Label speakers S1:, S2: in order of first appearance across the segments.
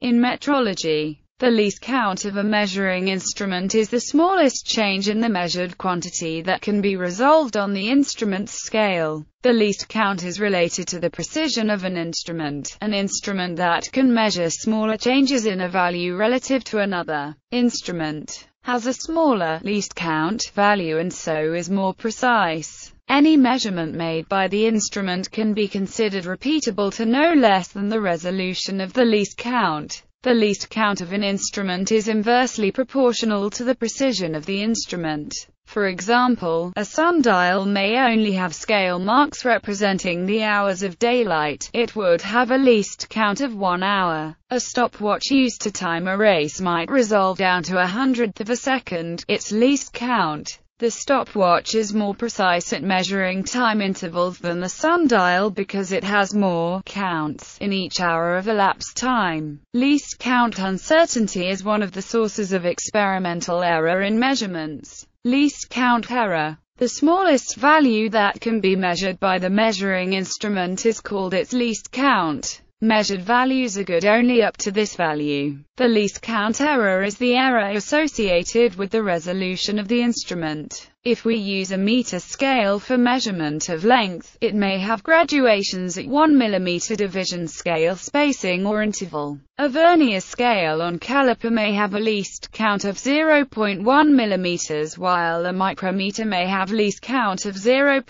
S1: In metrology, the least count of a measuring instrument is the smallest change in the measured quantity that can be resolved on the instrument's scale. The least count is related to the precision of an instrument. An instrument that can measure smaller changes in a value relative to another instrument has a smaller least count value and so is more precise. Any measurement made by the instrument can be considered repeatable to no less than the resolution of the least count. The least count of an instrument is inversely proportional to the precision of the instrument. For example, a sundial may only have scale marks representing the hours of daylight, it would have a least count of one hour. A stopwatch used to time a race might resolve down to a hundredth of a second, its least count. The stopwatch is more precise at measuring time intervals than the sundial because it has more counts in each hour of elapsed time. Least count uncertainty is one of the sources of experimental error in measurements. Least count error. The smallest value that can be measured by the measuring instrument is called its least count. Measured values are good only up to this value. The least count error is the error associated with the resolution of the instrument. If we use a meter scale for measurement of length, it may have graduations at 1 mm division scale spacing or interval. A vernier scale on caliper may have a least count of 0.1 mm, while a micrometer may have least count of 0.01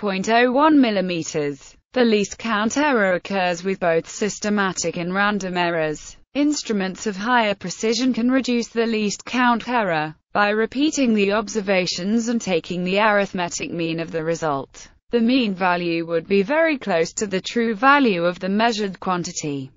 S1: mm. The least count error occurs with both systematic and random errors. Instruments of higher precision can reduce the least count error by repeating the observations and taking the arithmetic mean of the result. The mean value would be very close to the true value of the measured quantity.